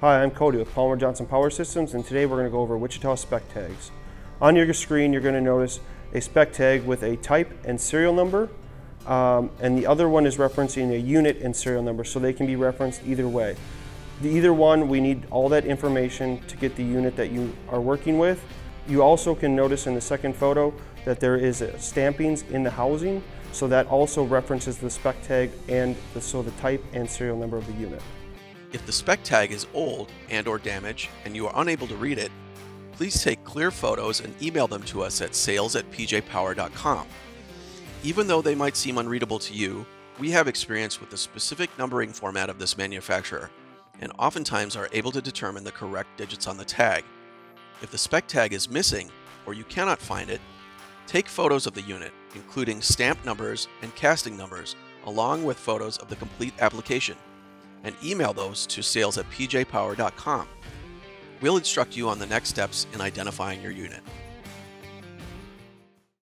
Hi, I'm Cody with Palmer Johnson Power Systems and today we're going to go over Wichita spec tags. On your screen you're going to notice a spec tag with a type and serial number um, and the other one is referencing a unit and serial number so they can be referenced either way. The either one we need all that information to get the unit that you are working with. You also can notice in the second photo that there is stampings in the housing so that also references the spec tag and the, so the type and serial number of the unit. If the spec tag is old and or damaged and you are unable to read it, please take clear photos and email them to us at sales at pjpower.com. Even though they might seem unreadable to you, we have experience with the specific numbering format of this manufacturer and oftentimes are able to determine the correct digits on the tag. If the spec tag is missing or you cannot find it, take photos of the unit, including stamp numbers and casting numbers, along with photos of the complete application and email those to sales at pjpower.com. We'll instruct you on the next steps in identifying your unit.